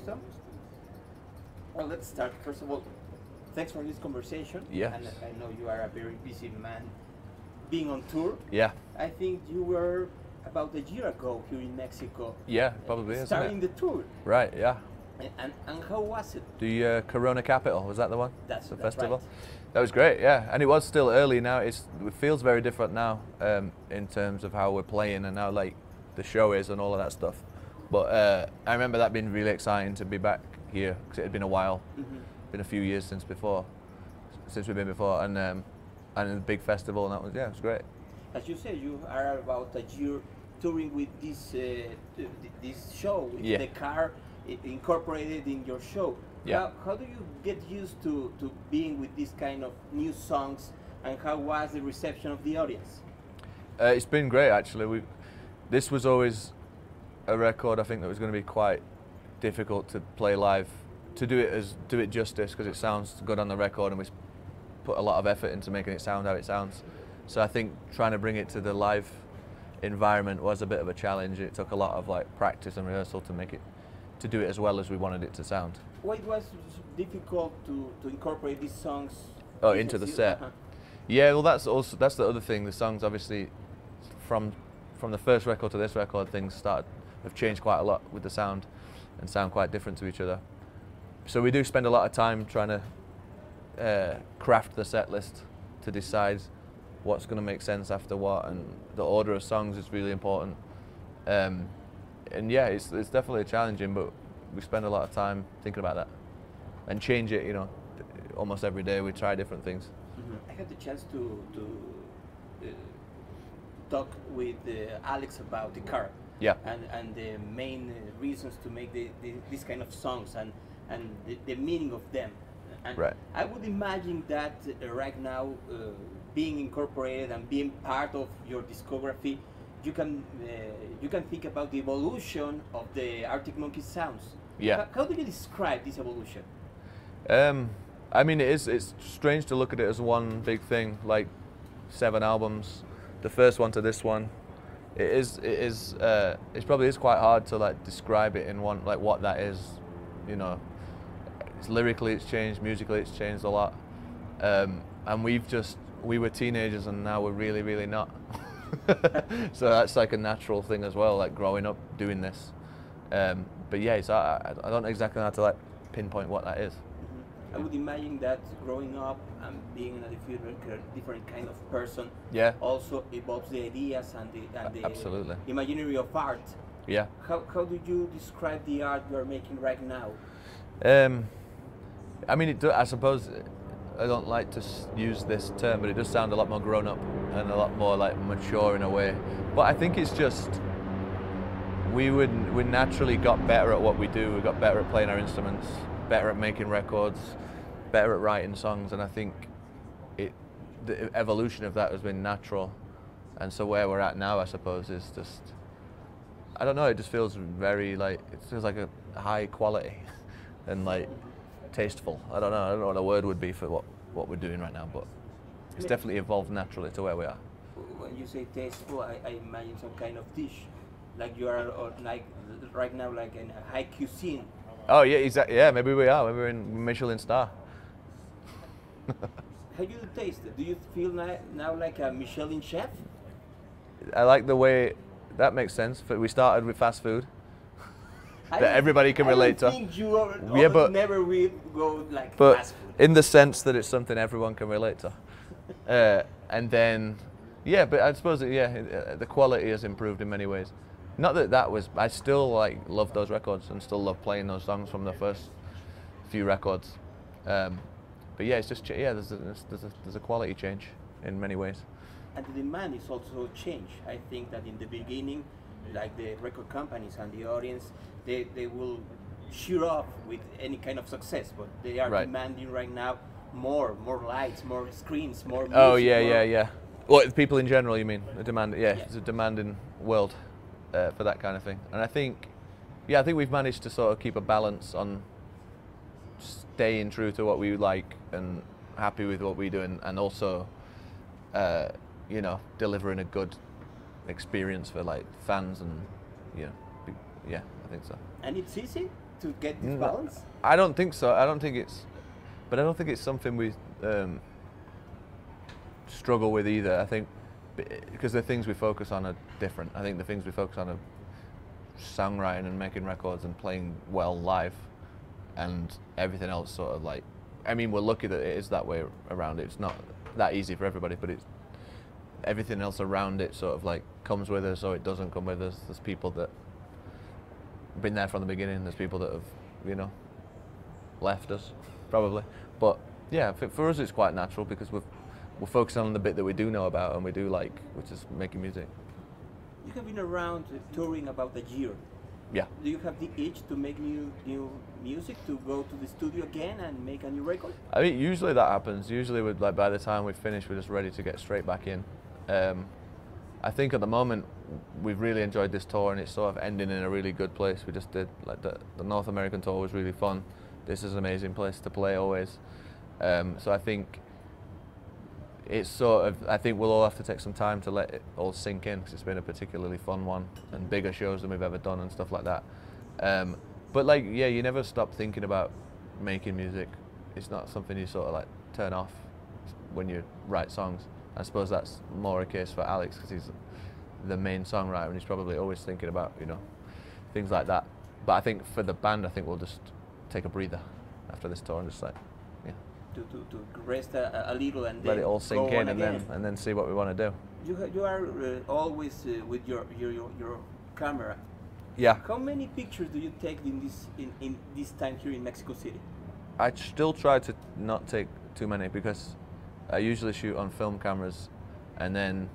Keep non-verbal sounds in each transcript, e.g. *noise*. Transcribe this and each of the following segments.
Listo? Well, let's start. First of all, thanks for this conversation. Yes. And I know you are a very busy man being on tour. Yeah, I think you were about a year ago here in Mexico. yeah, probably isn't starting it? the tour. Right, yeah. And, and, and how was it? The uh, Corona Capital was that the one? That's- the that's festival. right. That was great, yeah. And it was still early now. It's, it feels very different now um, in terms of how we're playing and how like the show is and all of that stuff. But uh, I remember that being really exciting to be back here because it had been a while, Mm-hmm. been a few years since before, since we've been before, and um, and the big festival and that was yeah, it was great. As you said, you are about a year touring with this uh, this show, with Yeah. the car incorporated in your show. Yeah. How, how do you get used to, to being with this kind of new songs, and how was the reception of the audience? Uh, it's been great actually. We, this was always a record I think that was going to be quite difficult to play live. To do it as do it justice because it sounds good on the record and we put a lot of effort into making it sound how it sounds. So I think trying to bring it to the live environment was a bit of a challenge. It took a lot of like practice and rehearsal to make it to do it as well as we wanted it to sound. Why it was difficult to, to incorporate these songs? Oh, into the set. Uh-huh. Yeah, well, that's also that's the other thing. The songs, obviously, from from the first record to this record, things started have changed quite a lot with the sound, and sound quite different to each other. So we do spend a lot of time trying to uh, craft the set list to decide what's going to make sense after what, and the order of songs is really important. Um, and yeah, it's it's definitely challenging, but we spend a lot of time thinking about that and change it. You know, almost every day we try different things. I had the chance to to uh, talk with uh, Alex about the car. Yeah. And and the main reasons to make the, the this kind of songs and and the, the meaning of them. And Right. I would imagine that uh, right now, uh, being incorporated and being part of your discography, you can uh, you can think about the evolution of the Arctic Monkeys sounds. Yeah. How, how do you describe this evolution? Um, I mean, it is. It's strange to look at it as one big thing, like seven albums, the first one to this one. It is. It is. Uh, it probably is quite hard to like describe it in one, like what that is. You know, it's lyrically it's changed, musically it's changed a lot, um, and we've just we were teenagers and now we're really, really not. *laughs* so that's like a natural thing as well, like growing up doing this. Um, but yeah, I, I I don't exactly know how to like pinpoint what that is. I would imagine that growing up and being a different, different kind of person Yeah. also evolves the ideas and the, and the Absolutely. imaginary of art. Yeah. How, how do you describe the art you are making right now? Um, I mean, it do, I suppose I don't like to use this term, but it does sound a lot more grown up and a lot more like mature in a way. But I think it's just we would we naturally got better at what we do. We got better at playing our instruments, better at making records, better at writing songs, and I think it the evolution of that has been natural. And so where we're at now, I suppose, is just I don't know. It just feels very like it feels like a high quality *laughs* and like tasteful. I don't know. I don't know what a word would be for what what we're doing right now, but it's definitely evolved naturally to where we are. When you say tasteful, I, I imagine some kind of dish. Like you are or like right now like in a high cuisine. Oh yeah, exactly. Yeah, maybe we are. Maybe we're in Michelin star. *laughs* How do you taste? Do you feel now, like a Michelin chef? I like the way that makes sense. But we started with fast food. That everybody can I relate to. think you are, Yeah, but- never will go like but fast food. in the sense that it's something everyone can relate to. *laughs* Uh, and then, yeah, but I suppose yeah, uh, the quality has improved in many ways. Not that that was, I still like love those records and still love playing those songs from the first few records. Um, but yeah, it's just yeah, there's a, there's a there's a quality change in many ways. And the demand is also changed. I think that in the beginning, like the record companies and the audience, they, they will cheer up with any kind of success, but they are Right. demanding right now more, more lights, more screens, more. Oh music, yeah, more- yeah, yeah. Well, people in general, you mean? The demand, yeah, Yeah. it's a demanding world uh, for that kind of thing. And I think, yeah, I think we've managed to sort of keep a balance on staying true to what we like and happy with what we do, and, and also, uh, you know, delivering a good experience for like fans and, you know, yeah, I think so. And it's easy. to get this balance? I don't think so. I don't think it's, but I don't think it's something we um, struggle with either. I think because the things we focus on are different. I think the things we focus on are songwriting and making records and playing well live, and everything else sort of like. I mean, we're lucky that it is that way around. It's not that easy for everybody, but it's everything else around it sort of like comes with us or it doesn't come with us. There's people that been there from the beginning. There's people that have, you know, left us, probably. But yeah, for, us it's quite natural because we're we're focusing on the bit that we do know about and we do like, which is making music. You have been around touring about a year. Yeah. Do you have the itch to make new new music, to go to the studio again and make a new record? I mean, usually that happens. Usually, with like by the time we finish, we're just ready to get straight back in. Um, I think at the moment we've really enjoyed this tour, and it's sort of ending in a really good place. We just did like the, the North American tour was really fun. This is an amazing place to play always. Um, so I think it's sort of. I think we'll all have to take some time to let it all sink in because it's been a particularly fun one and bigger shows than we've ever done and stuff like that. Um, but like, yeah, you never stop thinking about making music. It's not something you sort of like turn off when you write songs. I suppose that's more a case for Alex because he's the main songwriter and he's probably always thinking about you know things like that. But I think for the band, I think we'll just take a breather after this tour and just like To, to, to rest a, a little and let it all sink in and again? then and then see what we want to do. You, you are uh, always uh, with your, your, your, your camera. Yeah, How many pictures do you take in this in, in this time here in Mexico City? I still try to not take too many because I usually shoot on film cameras, and then,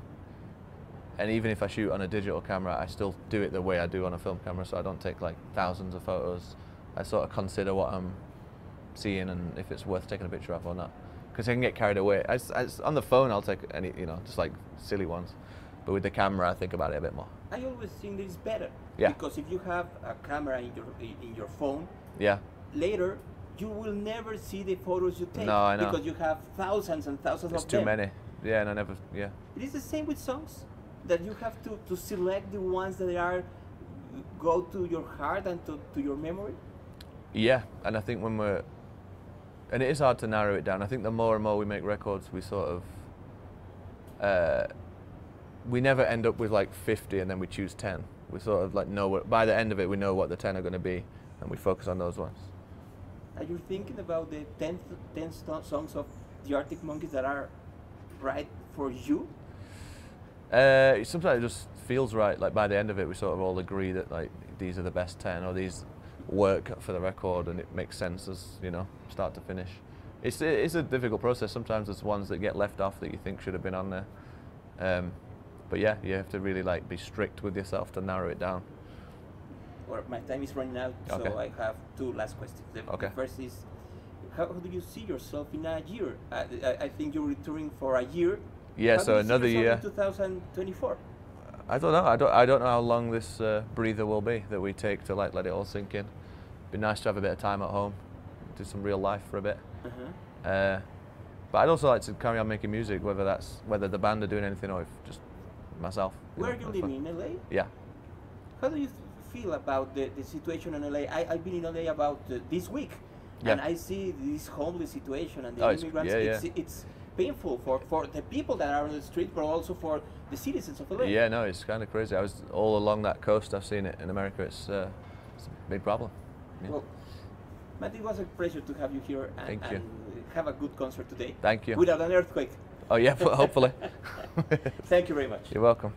and even if I shoot on a digital camera, I still do it the way I do on a film camera. So I don't take like thousands of photos. I sort of consider what I'm seeing and if it's worth taking a picture of or not, because I can get carried away. I s I s on the phone, I'll take any, you know, just like silly ones, but with the camera, I think about it a bit more. I always think that it's better. Yeah. Because if you have a camera in your in your phone, Yeah, later you will never see the photos you take No, I know. because you have thousands and thousands it's of too them. many. Yeah, and I never. Yeah. It is the same with songs that you have to, to select the ones that are go to your heart and to, to your memory. Yeah, and I think when we're, and it is hard to narrow it down. I think the more and more we make records, we sort of, uh, we never end up with like 50 and then we choose 10. We sort of like know what, by the end of it, we know what the 10 are going to be and we focus on those ones. Are you thinking about the 10, 10 sto- songs of the Arctic Monkeys that are right for you? Uh, sometimes it just feels right. Like by the end of it, we sort of all agree that like these are the best 10 or these work for the record and it makes sense as, you know, start to finish. It's, it's a difficult process. Sometimes there's ones that get left off that you think should have been on there. Um, but yeah, you have to really like be strict with yourself to narrow it down. Well, my time is running out, so Okay. I have two last questions. The, Okay. first is, how do you see yourself in a year? I, I, I think you're returning for a year. Yeah, How so do you see another year. 2024. I don't know. I don't. I don't know how long this uh, breather will be that we take to like let it all sink in. It'd Be nice to have a bit of time at home, do some real life for a bit. Uh-huh. Uh, but I'd also like to carry on making music, whether that's whether the band are doing anything or if just myself. Where know, are you fun. living in LA? Yeah. How do you feel about the, the situation in LA? I, I've been in LA about uh, this week, and I see this homeless situation and the Oh, it's- immigrants. yeah, it's, yeah. it's painful for, for the people that are on the street, but also for the citizens of the LA. Yeah, no, it's kind of crazy. I was all along that coast. I've seen it in America. It's, uh, it's a big problem. Yeah. Well, Matt, it was a pleasure to have you here and, Thank you. and have a good concert today. Thank you. Without an earthquake. Oh yeah, *laughs* hopefully. *laughs* Thank you very much. You're welcome.